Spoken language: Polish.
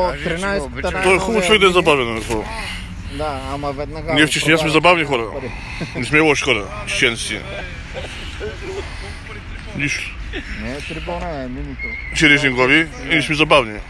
No to 13-14 chuj szwejdy zabawy na to. Da, ama wednego... Nie wciśniemy zabawnie chore. Śmiało szkoda. Ścięcy. Dziś. Nie, trybunałem, mimiką. Cieliśmy głowi i mieliśmy zabawnie.